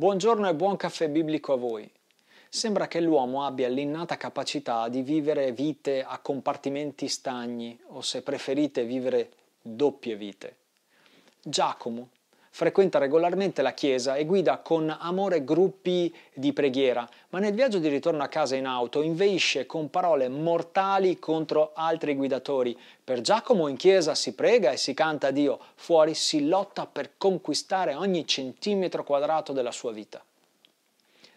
Buongiorno e buon caffè biblico a voi. Sembra che l'uomo abbia l'innata capacità di vivere vite a compartimenti stagni o se preferite vivere doppie vite. Giacomo frequenta regolarmente la chiesa e guida con amore gruppi di preghiera, ma nel viaggio di ritorno a casa in auto inveisce con parole mortali contro altri guidatori. Per Giacomo in chiesa si prega e si canta a Dio, fuori si lotta per conquistare ogni centimetro quadrato della sua vita.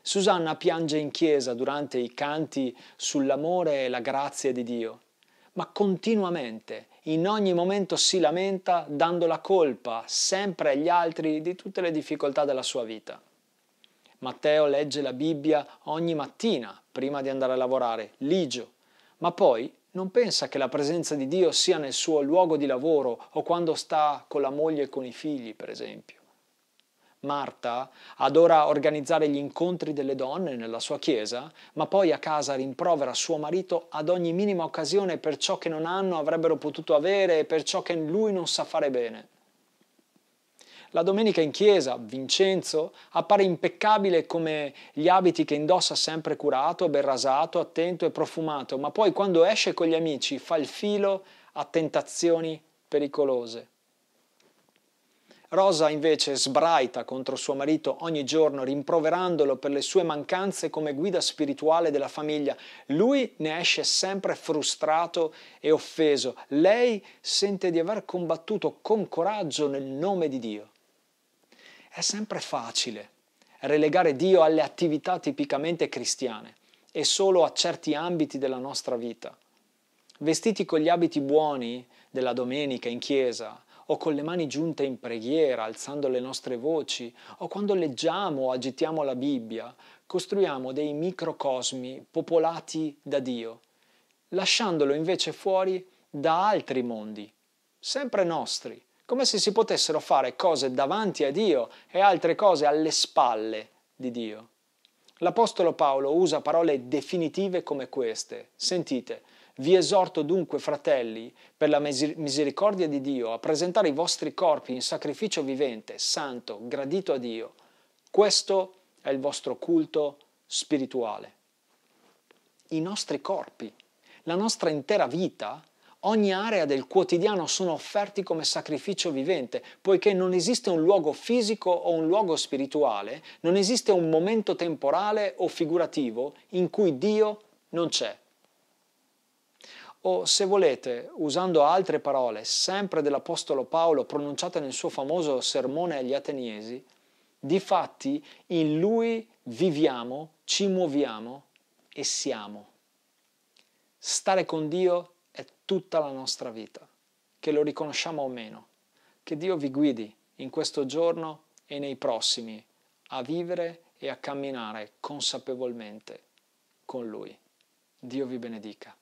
Susanna piange in chiesa durante i canti sull'amore e la grazia di Dio, ma continuamente in ogni momento si lamenta dando la colpa sempre agli altri di tutte le difficoltà della sua vita. Matteo legge la Bibbia ogni mattina prima di andare a lavorare, ligio, ma poi non pensa che la presenza di Dio sia nel suo luogo di lavoro o quando sta con la moglie e con i figli, per esempio. Marta adora organizzare gli incontri delle donne nella sua chiesa, ma poi a casa rimprovera suo marito ad ogni minima occasione per ciò che non hanno avrebbero potuto avere e per ciò che lui non sa fare bene. La domenica in chiesa, Vincenzo appare impeccabile come gli abiti che indossa sempre curato, ben rasato, attento e profumato, ma poi quando esce con gli amici fa il filo a tentazioni pericolose. Rosa invece sbraita contro suo marito ogni giorno, rimproverandolo per le sue mancanze come guida spirituale della famiglia. Lui ne esce sempre frustrato e offeso. Lei sente di aver combattuto con coraggio nel nome di Dio. È sempre facile relegare Dio alle attività tipicamente cristiane e solo a certi ambiti della nostra vita. Vestiti con gli abiti buoni della domenica in chiesa, o con le mani giunte in preghiera, alzando le nostre voci, o quando leggiamo o agitiamo la Bibbia, costruiamo dei microcosmi popolati da Dio, lasciandolo invece fuori da altri mondi, sempre nostri, come se si potessero fare cose davanti a Dio e altre cose alle spalle di Dio. L'Apostolo Paolo usa parole definitive come queste. Sentite, vi esorto dunque, fratelli, per la misericordia di Dio, a presentare i vostri corpi in sacrificio vivente, santo, gradito a Dio. Questo è il vostro culto spirituale. I nostri corpi, la nostra intera vita, ogni area del quotidiano sono offerti come sacrificio vivente, poiché non esiste un luogo fisico o un luogo spirituale, non esiste un momento temporale o figurativo in cui Dio non c'è. O se volete, usando altre parole, sempre dell'Apostolo Paolo pronunciate nel suo famoso sermone agli Ateniesi, difatti in lui viviamo, ci muoviamo e siamo. Stare con Dio è tutta la nostra vita, che lo riconosciamo o meno. Che Dio vi guidi in questo giorno e nei prossimi a vivere e a camminare consapevolmente con Lui. Dio vi benedica.